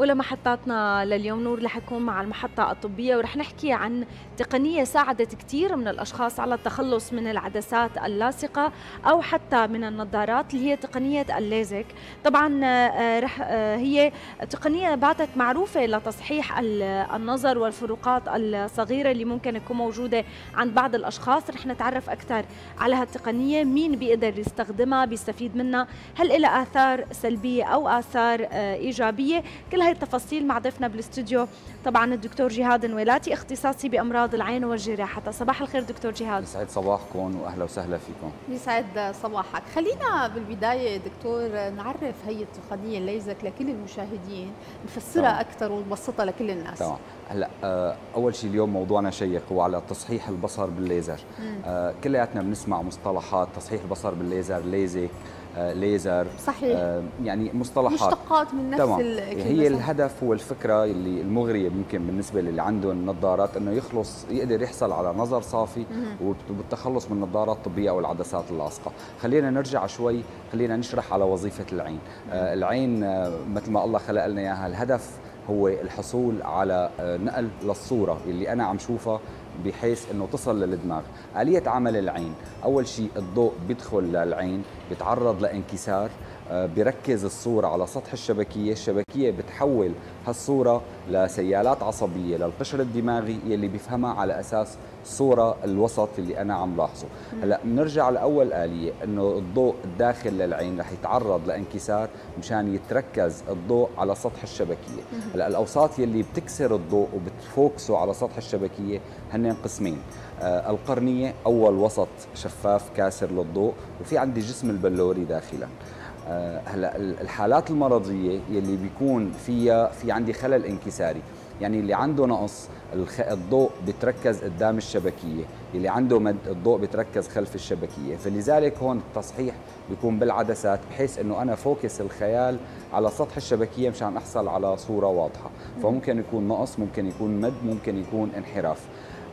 أولى محطاتنا لليوم نور رح يكون مع المحطة الطبية ورح نحكي عن تقنية ساعدت كثير من الأشخاص على التخلص من العدسات اللاصقة أو حتى من النظارات اللي هي تقنية الليزك. طبعا آه، رح آه، هي تقنية باتت معروفة لتصحيح النظر والفروقات الصغيرة اللي ممكن تكون موجودة عند بعض الأشخاص. رح نتعرف أكثر على هالتقنية مين بيقدر يستخدمها بيستفيد منها هل لها آثار سلبية أو آثار آه، إيجابية؟ كل هاي التفاصيل مع ضيفنا بالاستوديو طبعا الدكتور جهاد نويلاتي اختصاصي بأمراض العين والجراحة صباح الخير دكتور جهاد. يسعد صباحكم وأهلا وسهلا فيكم. يسعد صباحك. خلينا بالبداية دكتور نعرف هي التقنية الليزك لكل المشاهدين نفسرها أكثر ونبسطها لكل الناس. تمام. هلأ آه، أول شيء اليوم موضوعنا شيق هو على تصحيح البصر بالليزر. آه كلياتنا بنسمع مصطلحات تصحيح البصر بالليزر ليزك ليزر صحيح. آه يعني مصطلحات. مشتقات من نفس تمام. هي الهدف هو الفكرة اللي المغرية يمكن بالنسبة للي عندهم نظارات إنه يخلص يقدر يحصل على نظر صافي والتخلص من النظارات الطبية أو العدسات اللاصقة. خلينا نرجع شوي خلينا نشرح على وظيفة العين. آه العين آه مثل ما الله خلق لنا إياها الهدف هو الحصول على آه، نقل للصورة اللي أنا عم شوفها بحيث إنه تصل للدماغ. آلية عمل العين. أول شيء الضوء بيدخل للعين بيتعرض لإنكسار آه، بيركز الصورة على سطح الشبكية. الشبكية بتحول هالصورة لسيالات عصبية للقشر الدماغي يلي بيفهمها على أساس صورة الوسط اللي أنا عم لاحظه. هلأ بنرجع لأول آلية إنه الضوء الداخل للعين رح يتعرض لانكسار مشان يتركز الضوء على سطح الشبكية. هلأ الأوساط يلي بتكسر الضوء وبتفوكسه على سطح الشبكية هن قسمين. آه القرنية أول وسط شفاف كاسر للضوء وفي عندي جسم البلوري داخلا. آه، هلأ الحالات المرضية يلي بيكون فيها في عندي خلل انكساري. يعني اللي عنده نقص الضوء بيتركز قدام الشبكية اللي عنده مد الضوء بيتركز خلف الشبكية. فلذلك هون التصحيح بيكون بالعدسات بحيث إنه أنا focus الخيال على سطح الشبكية مشان أحصل على صورة واضحة. فممكن يكون نقص ممكن يكون مد ممكن يكون انحراف.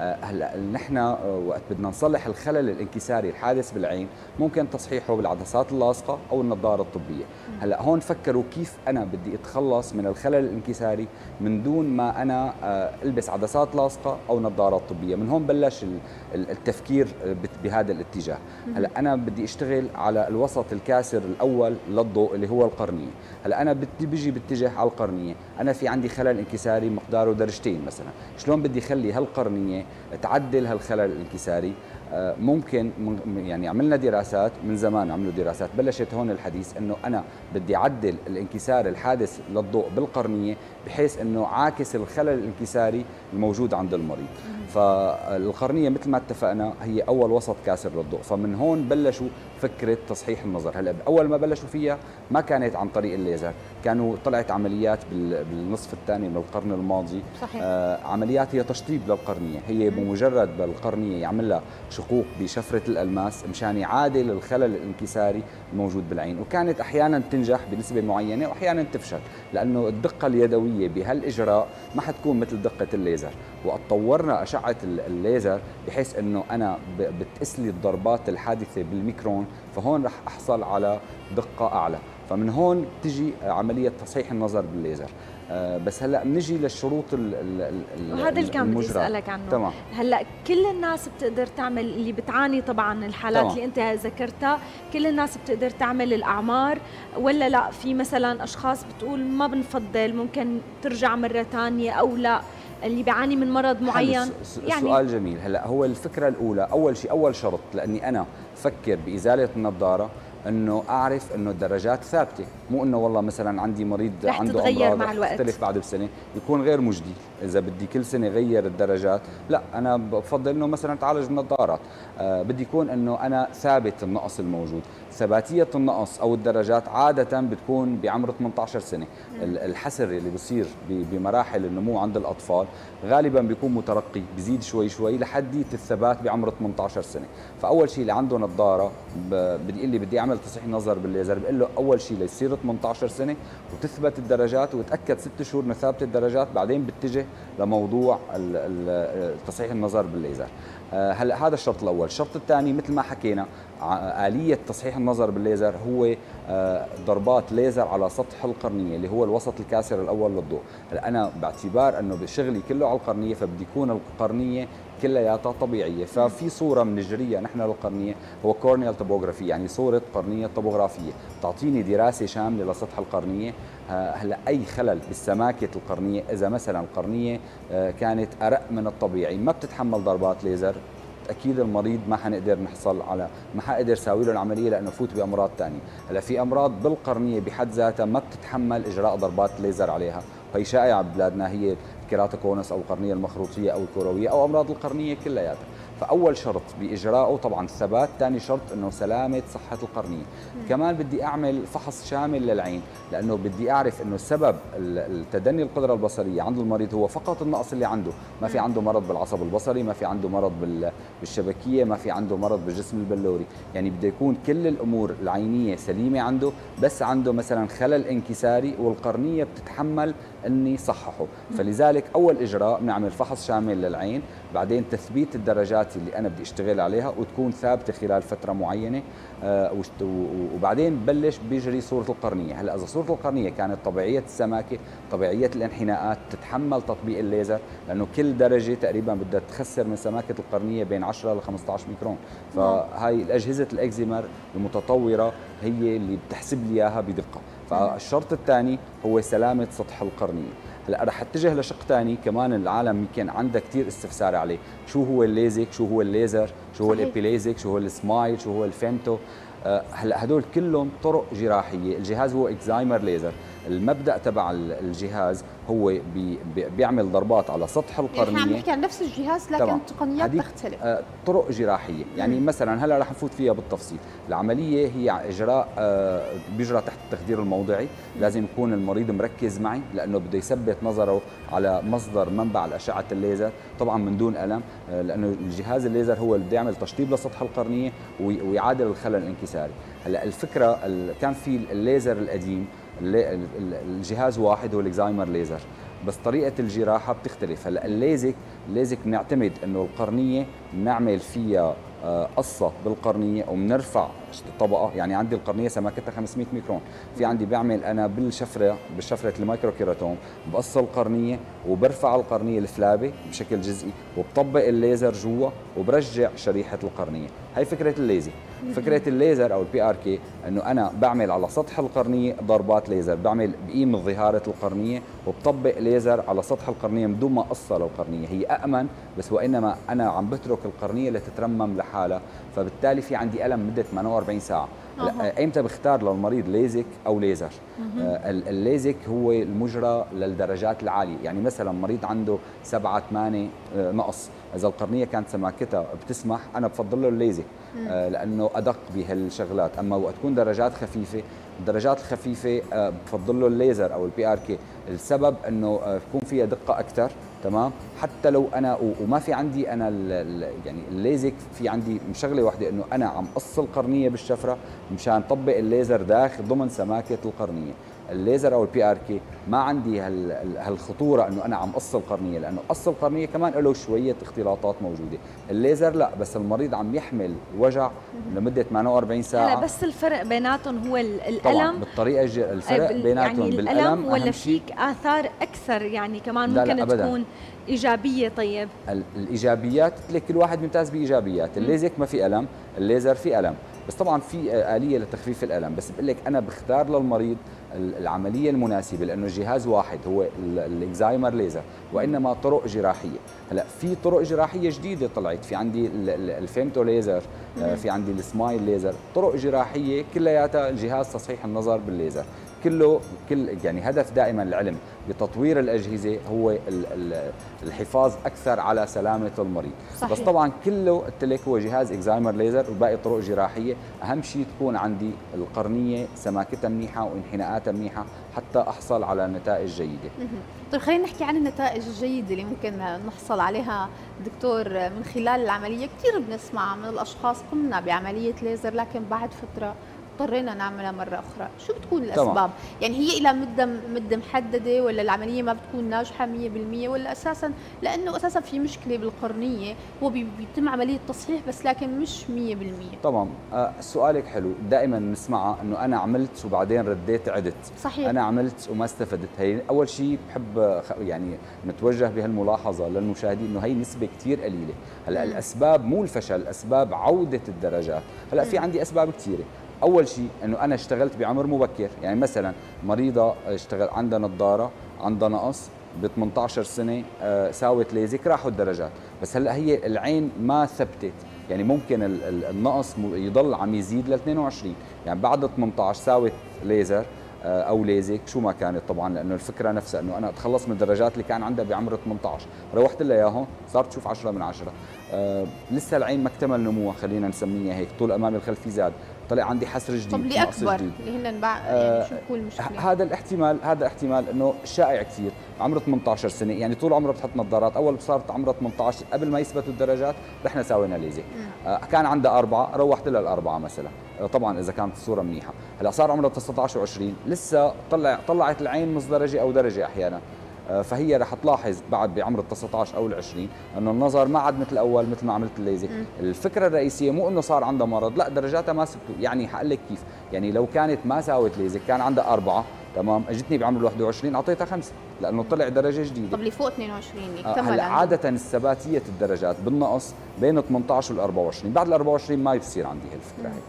هلا نحن آه، وقت بدنا نصلح الخلل الانكساري الحادث بالعين ممكن تصحيحه بالعدسات اللاصقة أو النظاره الطبية. هلا هون فكروا كيف أنا بدي أتخلص من الخلل الانكساري من دون ما أنا آه، ألبس عدسات لاصقة أو نظارات طبية. من هون بلش التفكير بهذا الاتجاه. هلا أنا بدي أشتغل على الوسط الكاسر الأول للضوء اللي هو القرنية. هلا أنا بدي بيجي باتجاه على القرنية. أنا في عندي خلل انكساري مقداره درجتين مثلا. شلون بدي اخلي هالقرنية تعدل هالخلل الانكساري. ممكن يعني عملنا دراسات من زمان عملوا دراسات. بلشت هون الحديث إنه أنا بدي أعدل الانكسار الحادث للضوء بالقرنية بحيث إنه عاكس الخلل الانكساري الموجود عند المريض. فالقرنية مثل ما اتفقنا هي أول وسط كاسر للضوء. فمن هون بلشوا فكرة تصحيح النظر. هلأ أول ما بلشوا فيها ما كانت عن طريق الليزر كانوا طلعت عمليات بالنصف الثاني من القرن الماضي. صحيح. آه عمليات هي تشطيب للقرنية. هي بمجرد بالقرنية يعمل لها شقوق بشفرة الألماس مشان يعادل الخلل الانكساري الموجود بالعين. وكانت أحيانا تنجح بنسبة معينة واحيانا تفشل لأنه الدقة اليدوية بهالإجراء ما حتكون مثل دقة الليزر. وقد طورنا أشعة الليزر بحيث إنه أنا بتقيس لي الضربات الحادثة بالميكرون فهون رح أحصل على دقة أعلى. فمن هون تجي عملية تصحيح النظر بالليزر. آه، بس هلأ بنجي للشروط وهذا اللي كان بدي أسألك عنه. تمام. هلأ كل الناس بتقدر تعمل اللي بتعاني طبعا الحالات تمام. اللي أنت ذكرتها كل الناس بتقدر تعمل الأعمار ولا لأ في مثلا أشخاص بتقول ما بنفضل ممكن ترجع مرة ثانية أو لأ؟ اللي بيعاني من مرض معين؟ يعني سؤال جميل. هلأ هو الفكرة الأولى أول شيء أول شرط لأني أنا فكر بإزالة النظارة إنه أعرف إنه الدرجات ثابتة. مو إنه والله مثلا عندي مريض رح عنده أمراض مع الوقت. تختلف بعد بسنة. يكون غير مجدي. إذا بدي كل سنة غير الدرجات لا أنا بفضل إنه مثلا تعالج بالنظارات آه بدي يكون إنه أنا ثابت النقص الموجود. ثباتيه النقص أو الدرجات عادة بتكون بعمر 18 سنة. الحسر اللي بصير بمراحل النمو عند الأطفال غالبا بيكون مترقي بزيد شوي شوي لحد الثبات بعمر 18 سنة. فأول شيء اللي عنده نظاره بدي لي بدي أعمل تصحيح نظر بالليزر بقول له أول شيء ليصير 18 سنة وتثبت الدرجات وتأكد ست شهور من ثابته الدرجات بعدين بتجه لموضوع تصحيح النظر بالليزر. آه، هلأ هذا الشرط الأول. الشرط الثاني مثل ما حكينا آلية تصحيح النظر بالليزر هو آه، ضربات ليزر على سطح القرنية اللي هو الوسط الكاسر الأول للضوء. هلا أنا باعتبار أنه بشغلي كله على القرنية فبدي يكون القرنية كلياتها طبيعية. ففي صورة بنجريها نحن للقرنية هو corneal topography يعني صورة قرنية طبوغرافية. تعطيني دراسة شاملة لسطح القرنية. آه، هلأ أي خلل بالسماكة القرنية إذا مثلا القرنية آه، كانت أرق من الطبيعي ما بتتحمل ضربات ليزر. أكيد المريض ما حنقدر نحصل على ما حقدر ساوي له العملية لأنه فوت بأمراض ثانية هلأ في أمراض بالقرنية بحد ذاتها ما بتتحمل إجراء ضربات ليزر عليها. وهي شائعة ببلادنا هي ال keratoconus أو القرنية المخروطية أو الكروية أو أمراض القرنية كلياتها. فأول شرط باجرائه طبعا الثبات ثاني شرط إنه سلامة صحة القرنيه مم. كمان بدي أعمل فحص شامل للعين لأنه بدي أعرف إنه سبب التدني القدرة البصرية عند المريض هو فقط النقص اللي عنده. ما في عنده مرض بالعصب البصري ما في عنده مرض بالشبكية ما في عنده مرض بالجسم البلوري. يعني بده يكون كل الأمور العينية سليمة عنده بس عنده مثلا خلل انكساري والقرنية بتتحمل إني صححه. فلذلك أول إجراء بنعمل فحص شامل للعين. بعدين تثبيت الدرجات اللي أنا بدي أشتغل عليها وتكون ثابتة خلال فترة معينة آه، وبعدين بلش بيجري صورة القرنية. هلأ إذا صورة القرنية كانت طبيعية السماكة طبيعية الانحناءات تتحمل تطبيق الليزر لأنه كل درجة تقريبا بدها تخسر من سماكة القرنية بين 10 ل 15 ميكرون. فهاي الأجهزة الإكزيمر المتطورة هي اللي بتحسب لي إياها بدقة. فالشرط الثاني هو سلامة سطح القرنية. هلا رح اتجه لشق ثاني كمان العالم يمكن عندها كثير استفسار عليه. شو هو الليزك؟ شو هو الليزر؟ شو هو ال Epi-LASIK؟ شو هو السمايل؟ شو هو الفيمتو آه، هلا هدول كلهم طرق جراحية. الجهاز هو excimer laser. المبدأ تبع الجهاز هو بي بيعمل ضربات على سطح القرنية. يعني نحكي عن نفس الجهاز لكن التقنيات تختلف. آه طرق جراحية. يعني مم. مثلا هلأ رح نفوت فيها بالتفصيل. العملية هي إجراء آه بيجرى تحت التخدير الموضعي. لازم يكون المريض مركز معي لأنه بده يثبت نظره على مصدر منبع الاشعه الليزر. طبعا من دون ألم آه لأنه الجهاز الليزر هو اللي بيعمل تشطيب لسطح القرنية ويعادل الخلل الانكساري. هلأ الفكرة كان في الليزر القديم الجهاز واحد هو الإكزايمر ليزر. بس طريقة الجراحة بتختلف. هلأ الليزك الليزك بنعتمد إنه القرنية بنعمل فيها آه، قصة بالقرنية وبنرفع طبقة. يعني عندي القرنية سماكتها 500 ميكرون. في عندي بعمل أنا بالشفرة بالشفرة ال microkeratome بقص القرنية وبرفع القرنية ال flap بشكل جزئي وبطبق الليزر جوا وبرجع شريحة القرنية. هي فكرة الليزر فكرة الليزر أو ال PRK أنه أنا بعمل على سطح القرنية ضربات ليزر بعمل بقيم ظهارة القرنية وبطبق ليزر على سطح القرنية من دون ما أصل القرنية هي أأمن بس وإنما أنا عم بترك القرنية لتترمم لحالها فبالتالي في عندي ألم مدة 48 ساعة. أه. ايمتى بختار للمريض ليزك أو ليزر؟ آه الليزك هو المجرى للدرجات العالية. يعني مثلا مريض عنده 7 8 آه نقص. إذا القرنية كانت سماكتها بتسمح أنا بفضل له الليزك آه لأنه أدق بهالشغلات. أما وقت تكون درجات خفيفة الدرجات الخفيفه آه بفضل له الليزر أو ال PRK السبب إنه آه بكون فيها دقة أكثر تمام؟ حتى لو أنا وما في عندي أنا يعني الليزك في عندي شغله واحدة إنه أنا عم قص القرنيه بالشفرة مشان طبق الليزر داخل ضمن سماكة القرنية. الليزر أو ال PRK ما عندي هالخطورة إنه أنا عم قص القرنية لأنه قص القرنية كمان له شوية اختلاطات موجودة. الليزر لا بس المريض عم يحمل وجع لمدة 48 ساعة. هلا بس الفرق بيناتهم هو الألم. طبعا بالطريقة الفرق بيناتهم يعني بالالم ولا فيك آثار أكثر يعني كمان ممكن لا لا تكون إيجابية؟ طيب. الإيجابيات كل واحد ممتاز بإيجابيات. الليزك ما في ألم الليزر في ألم. بس طبعا في آلية لتخفيف الألم. بس بقول لك أنا بختار للمريض العملية المناسبة لأنه الجهاز واحد هو ال excimer laser وإنما طرق جراحية. هلأ في طرق جراحية جديدة طلعت. في عندي ال femto laser آه، في عندي ال SMILE laser. طرق جراحية كلياتها الجهاز تصحيح النظر بالليزر. كله كل يعني هدف دائما العلم. بتطوير الأجهزة هو الحفاظ أكثر على سلامة المريض. صحيح. بس طبعا كله قلت لك هو جهاز إكزايمر ليزر وباقي طرق جراحية. أهم شيء تكون عندي القرنية سماكتها منيحة وانحناءاتها منيحة حتى أحصل على نتائج جيدة. طيب خلينا نحكي عن النتائج الجيدة اللي ممكن نحصل عليها دكتور من خلال العملية. كثير بنسمع من الأشخاص قمنا بعملية ليزر لكن بعد فترة واضطرينا نعملها مرة أخرى. شو بتكون الأسباب؟ طبعا. يعني هي إلى مدة مدة محددة ولا العملية ما بتكون ناجحه 100% ولا أساسا؟ لأنه أساسا في مشكلة بالقرنية هو بيتم عملية تصحيح بس لكن مش 100% طبعا. آه سؤالك حلو. دائما نسمعها إنه أنا عملت وبعدين رديت عدت. صحيح. أنا عملت وما استفدت. هي أول شيء بحب يعني نتوجه بهالملاحظه للمشاهدين إنه هي نسبة كثير قليلة. هلأ الأسباب مو الفشل الأسباب عودة الدرجات. هلأ في عندي أسباب كثيره أول شيء إنه أنا اشتغلت بعمر مبكر يعني مثلا مريضة اشتغل عندها نظارة عندها نقص ب 18 سنة آه، ساوت ليزك راحوا الدرجات. بس هلأ هي العين ما ثبتت. يعني ممكن النقص يضل عم يزيد ل 22 يعني بعد 18 ساوت ليزر آه، أو ليزك شو ما كانت طبعا لأنه الفكرة نفسها إنه أنا أتخلص من الدرجات اللي كان عندها بعمر 18 روحت لها إياهم صارت تشوف 10 من 10 آه لسه العين ما اكتمل نموها خلينا نسميها هيك طول امامي الخلفي زاد طلع عندي حسر جديد طب اللي أكبر؟ اللي هن. آه يعني شو بكون المشكلة هذا الاحتمال هذا احتمال إنه شائع كثير عمره 18 سنة يعني طول عمره بتحط نظارات أول صارت عمرها 18 قبل ما يثبتوا الدرجات رحنا سوينا ليزك آه كان عندها أربعة روحت لها الأربعة مثلا. آه طبعا إذا كانت الصورة منيحة. هلأ صار عمرها 19 و20 لسه طلع طلعت العين نص درجه أو درجة أحيانا. آه، فهي رح تلاحظ بعد بعمر ال 19 أو ال 20 إنه النظر ما عاد مثل الأول مثل ما عملت الليزك الفكرة الرئيسية مو إنه صار عندها مرض لا درجاتها ما ثبتوا يعني حقول لك كيف؟ يعني لو كانت ما ساوت ليزك كان عندها أربعة تمام اجتني بعمر ال 21 اعطيتها خمسة لأنه طلع درجة جديدة. طب اللي فوق 22 اكتمل هلا عادة الثباتية الدرجات بالنقص بين 18 وال 24 بعد ال 24 ما بصير عندي هالفكرة هي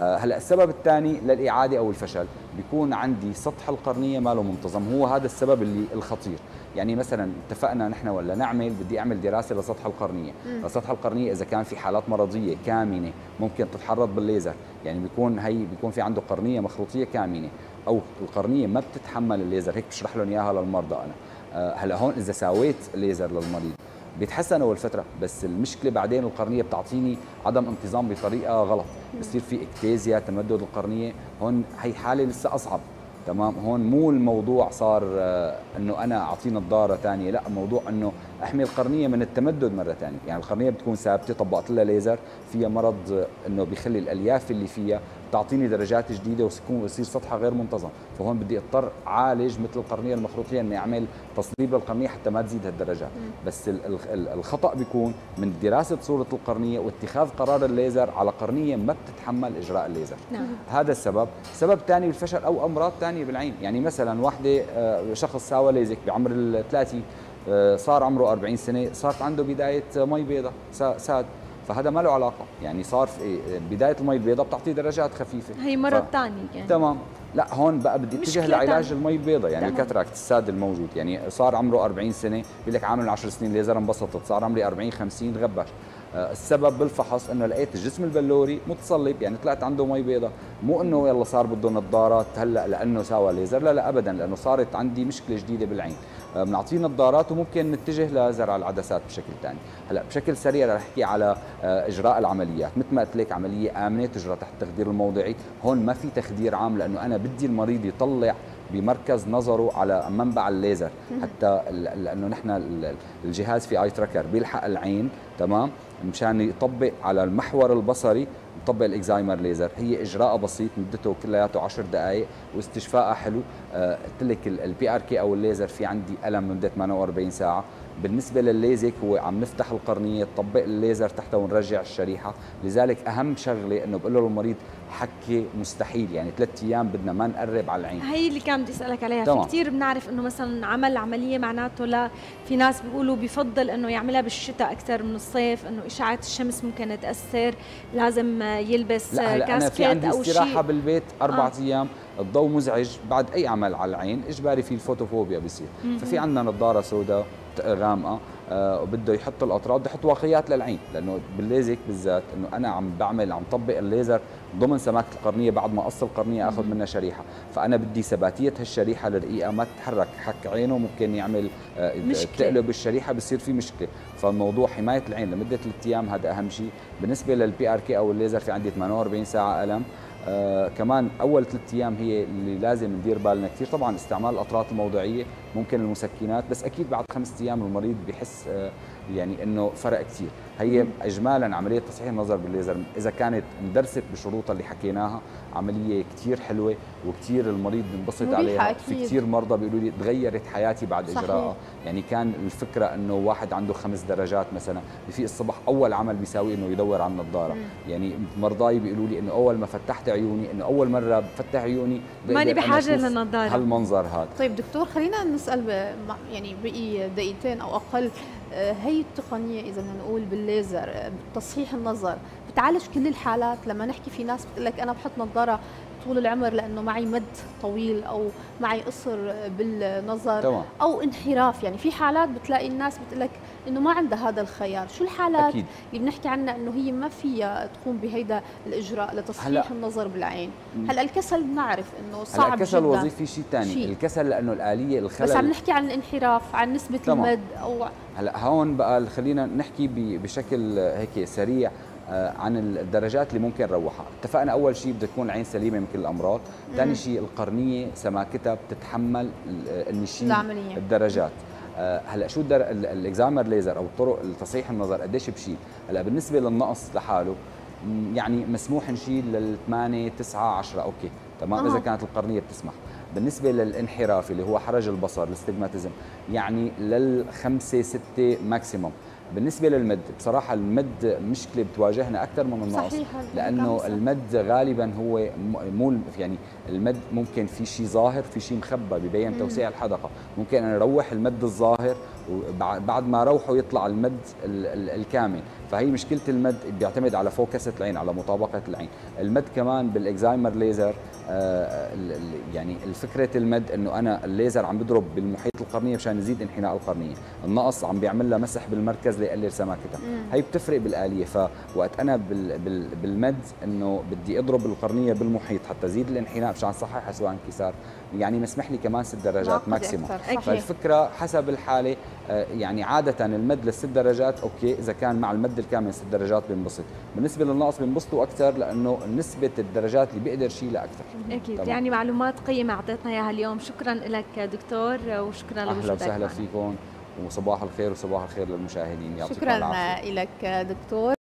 آه، هلا السبب الثاني للإعادة أو الفشل. بيكون عندي سطح القرنية ماله منتظم. هو هذا السبب اللي الخطير. يعني مثلا اتفقنا نحن ولا نعمل بدي أعمل دراسة لسطح القرنية. لسطح القرنية إذا كان في حالات مرضية كامنة ممكن تتحرض بالليزر. يعني بيكون هي بيكون في عنده قرنية مخروطية كامنة. أو القرنية ما بتتحمل الليزر. هيك بشرح لهم إياها للمرضى أنا. آه، هلأ هون إذا سويت ليزر للمريض بيتحسن اول فتره بس المشكلة بعدين القرنية بتعطيني عدم انتظام بطريقة غلط. بصير في اكتيزيا تمدد القرنية. هون هي حالة لسه أصعب. تمام؟ هون مو الموضوع صار آه، إنه أنا اعطيه نظارة ثانية لا الموضوع إنه إحمي القرنية من التمدد مرة ثانية يعني القرنية بتكون ثابتة طبقت لها ليزر. فيها مرض آه، إنه بيخلي الألياف اللي فيها تعطيني درجات جديدة ويكون يصير سطحها غير منتظم فهون بدي اضطر أعالج مثل القرنية المخروطية إني أعمل تصليب للقرنية حتى ما تزيد هالدرجات بس الخطأ بيكون من دراسة صورة القرنية واتخاذ قرار الليزر على قرنية ما بتتحمل إجراء الليزر. نعم. هذا السبب. سبب ثاني بالفشل أو أمراض ثانية بالعين. يعني مثلا وحده آه، شخص ساوى ليزك بعمر ال 30 آه، صار عمره 40 سنة صارت عنده بداية مي بيضاء ساد. فهذا ما له علاقة. يعني صار في بداية المي البيضاء بتعطيه درجات خفيفة. هي مرض ثاني يعني. تمام. لا هون بقى بدي اتجه لعلاج المي البيضاء. يعني ال cataract الساد الموجود. يعني صار عمره 40 سنة. بيقول لك عامل 10 سنين ليزر انبسطت. صار عمري 40 50 تغبش آه، السبب بالفحص إنه لقيت الجسم البلوري متصلب. يعني طلعت عنده مي بيضاء. مو إنه يلا صار بده نظارات هلأ لأنه سوى ليزر. لا لا ابدا. لأنه صارت عندي مشكلة جديدة بالعين. بنعطيه نظارات وممكن نتجه لزرع العدسات بشكل ثاني هلا بشكل سريع رح أحكي على آه، إجراء العمليات. مثل ما قلت لك عملية آمنة تجرى تحت التخدير الموضعي. هون ما في تخدير عام لأنه أنا بدي المريض يطلع بمركز نظره على منبع الليزر. حتى لأنه نحن الجهاز في اي تراكر بيلحق العين تمام؟ مشان يطبق على المحور البصري يطبق الإكزايمر ليزر. هي إجراء بسيط مدته كلياته 10 دقائق واستشفائها حلو. آه، قلت لك ال PRK أو الليزر في عندي ألم مدة 48 ساعة. بالنسبة للليزك هو عم نفتح القرنية نطبق الليزر تحتها ونرجع الشريحة. لذلك أهم شغلة إنه بقول له المريض حكي مستحيل يعني ثلاث أيام بدنا ما نقرب على العين. هي اللي كان بدي أسألك عليها. طبعا. في كثير بنعرف إنه مثلا عمل عملية معناته لا في ناس بيقولوا بفضل إنه يعملها بالشتاء أكثر من الصيف إنه اشعه الشمس ممكن تأثر لازم يلبس لا هلا أنا في عندي استراحة بالبيت أربع آه. أيام الضوء مزعج بعد أي عمل على العين إجباري في الفوتوفوبيا بصير ففي عندنا نظارة سوداء غامقه وبده يحط الأطراف بده يحط واقيات للعين لأنه بالليزك بالذات إنه أنا عم بعمل عم طبق الليزر ضمن سماكة القرنية بعد ما قص القرنية أخذ منها شريحة. فأنا بدي ثباتية هالشريحة الرقيقه ما تتحرك حك عينه ممكن يعمل آه تقلب الشريحة بصير في مشكلة. فالموضوع حماية العين لمدة ثلاث أيام هذا أهم شيء. بالنسبة لل PRK أو الليزر في عندي 48 ساعة ألم. آه كمان أول ثلاث أيام هي اللي لازم ندير بالنا كثير طبعا استعمال القطرات الموضعية ممكن المسكنات بس أكيد بعد خمسة أيام المريض بحس آه، يعني إنه فرق كثير هي اجمالا عملية تصحيح النظر بالليزر إذا كانت اندرست بشروطها اللي حكيناها عملية كثير حلوة وكثير المريض بينبسط عليها أكيد. في كثير مرضى بيقولوا لي تغيرت حياتي بعد إجراءها. يعني كان الفكرة إنه واحد عنده خمس درجات مثلا بفيق الصبح أول عمل بيساوي إنه يدور على النظارة. يعني مرضاي بيقولوا لي إنه أول ما فتحت عيوني إنه أول مرة بفتح عيوني ماني بحاجة للنظارة. هالمنظر هذا. طيب دكتور خلينا نسأل يعني بقي دقيقتين أو أقل. هي التقنية إذا بدنا نقول بالليزر آه، تصحيح النظر. بتعالج كل الحالات. لما نحكي في ناس بتقول لك أنا بحط نظارة طول العمر لأنه معي مد طويل أو معي قصر بالنظر طبعا. أو انحراف يعني في حالات بتلاقي الناس بتقول لك إنه ما عندها هذا الخيار شو الحالات أكيد. اللي بنحكي عنها إنه هي ما فيها تقوم بهيدا الإجراء لتصحيح هلأ. النظر بالعين هلا الكسل بنعرف إنه صعب الكسل جدا الوظيفي شيء ثاني الكسل لأنه الآلية الخلل بس عم نحكي عن الانحراف عن نسبة طبعا. المد أو هلا هون بقى خلينا نحكي بشكل هيك سريع عن الدرجات اللي ممكن نروحها. اتفقنا أول شيء بدها تكون العين سليمة من كل الامراض ثاني شيء القرنية سماكتها بتتحمل نشيل الدرجات. آه، هلأ شو ال excimer laser أو طرق تصحيح النظر قديش بشيل هلأ بالنسبة للنقص لحاله يعني مسموح نشيل لل 8 9 10 okay تمام إذا كانت القرنية بتسمح. بالنسبة للانحراف اللي هو حرج البصر ال astigmatism يعني للخمسة ستة maximum بالنسبة للمد بصراحة المد مشكلة بتواجهنا أكثر من النقص صحيح لأنه المد غالبا هو مو يعني المد ممكن في شيء ظاهر في شيء مخبى ببين توسيع الحدقة. ممكن أنا أروح المد الظاهر وبعد ما أروحه يطلع المد الكامل. فهي مشكلة المد بيعتمد على فوكسة العين على مطابقة العين. المد كمان بالإكزايمر ليزر يعني الفكرة المد إنه أنا الليزر عم بضرب بالمحيط القرنية مشان يزيد انحناء القرنية. النقص عم بيعمل لها مسح بالمركز ليقلل سماكتها. هي بتفرق بالآلية فوقت أنا بالمد إنه بدي أضرب القرنية بالمحيط حتى زيد الانحناء مشان صححها سواء انكسار يعني مسمح لي كمان ست درجات maximum فالفكرة حسب الحالة آه، يعني عادة المد للست درجات okay إذا كان مع المد الكامل ست درجات بينبسط. بالنسبة للنقص بينبسطوا أكثر لأنه نسبة الدرجات اللي بيقدر يشيلها أكثر. أكيد. طبعا. يعني معلومات قيمة أعطيتنا إياها اليوم. شكرا لك دكتور وشكرا لوجودك أهلا وسهلا فيكم وصباح الخير وصباح الخير للمشاهدين. يعطيكم العافية. شكرا لك دكتور.